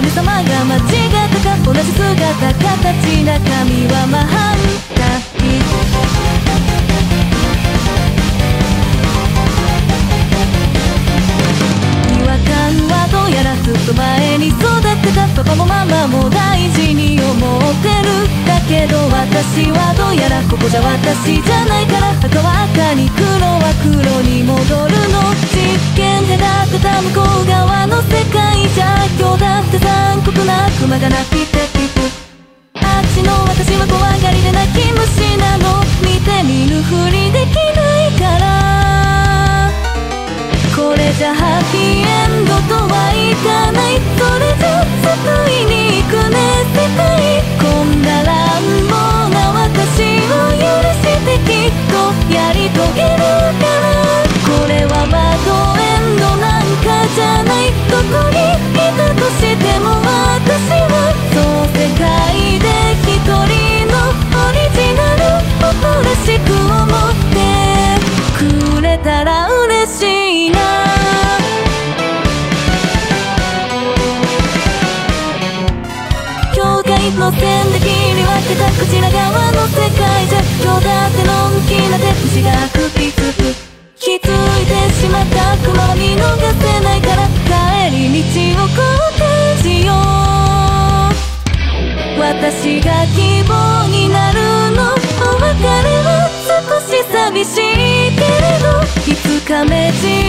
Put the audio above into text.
神様が間違ったか同じ姿形中身は真反対違和感はどうやらずっと前に育ってたパパもママも大事に思ってるだけど私はどうやらここじゃ私じゃないから赤は赤に黒は黒に戻るの実験酷な熊が鳴きの線で切り分けたこちら側の世界じゃ今日だってのんきな手口が首つく気づいてしまった雲見逃せないから帰り道を肯定しよ。う私が希望になるの。お別れは少し寂しいけれどいつか目尻